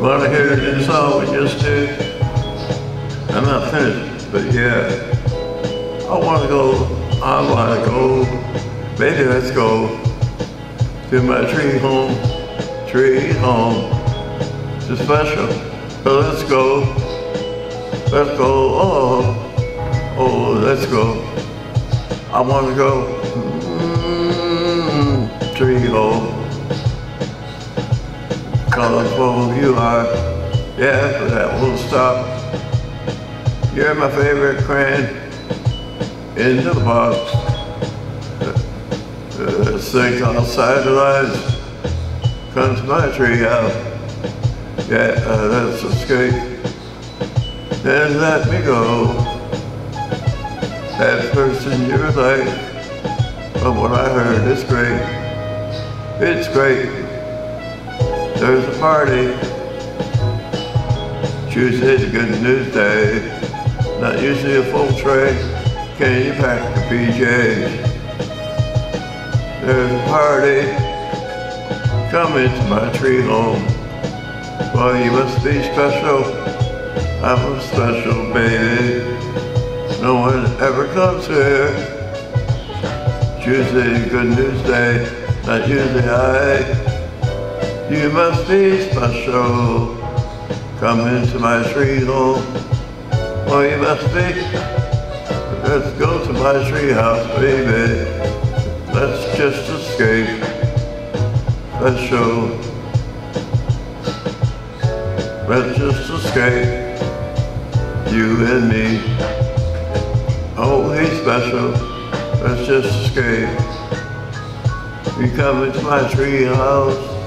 Want to hear the new song we just did? I'm not finished, but yeah. I want to go, I want to go, baby, let's go to my tree home, tree home. It's special, but let's go, let's go, oh, oh, let's go. I want to go, mm, tree home colorful you are. Yeah, but that won't stop. You're my favorite crayon in the box. Uh, sink outside the lines. Comes my tree out. Yeah, uh, that's escape. Then let me go. That person you're like. from what I heard is great. It's great. There's a party. Tuesday's a good news day. Not usually a full tray. Can you pack the PJs? There's a party. Come into my tree home. Well, you must be special. I'm a special baby. No one ever comes here. Tuesday's a good news day. Not usually I you must be special. Come into my tree home. Oh, you must be. Let's go to my tree house, baby. Let's just escape. Special. Let's just escape. You and me. Oh, he's special. Let's just escape. You come into my tree house.